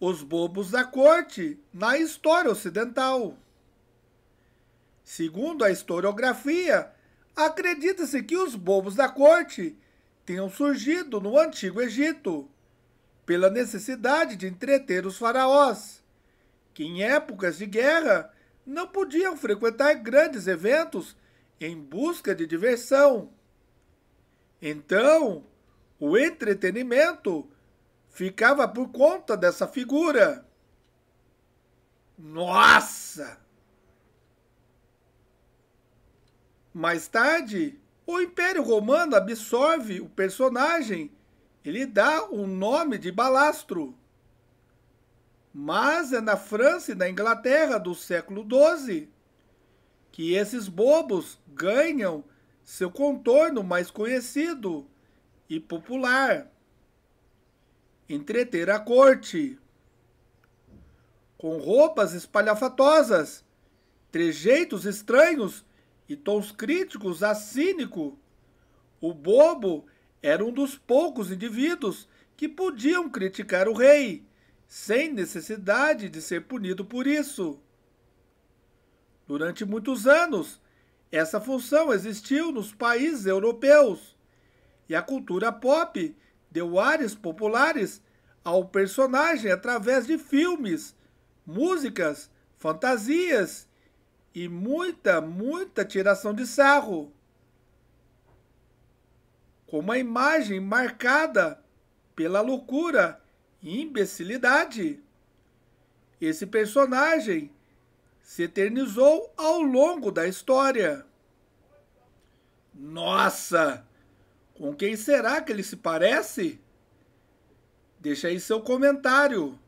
os bobos da corte na história ocidental. Segundo a historiografia, acredita-se que os bobos da corte tenham surgido no Antigo Egito, pela necessidade de entreter os faraós, que em épocas de guerra não podiam frequentar grandes eventos em busca de diversão. Então, o entretenimento ficava por conta dessa figura. Nossa! Mais tarde, o Império Romano absorve o personagem e lhe dá o nome de Balastro. Mas é na França e na Inglaterra do século XII que esses bobos ganham seu contorno mais conhecido e popular. Entreter a corte. Com roupas espalhafatosas, trejeitos estranhos e tons críticos a cínico, o bobo era um dos poucos indivíduos que podiam criticar o rei, sem necessidade de ser punido por isso. Durante muitos anos, essa função existiu nos países europeus e a cultura pop deu ares populares ao personagem através de filmes, músicas, fantasias e muita, muita tiração de sarro. Com uma imagem marcada pela loucura e imbecilidade. Esse personagem se eternizou ao longo da história. Nossa! Com quem será que ele se parece? Deixa aí seu comentário.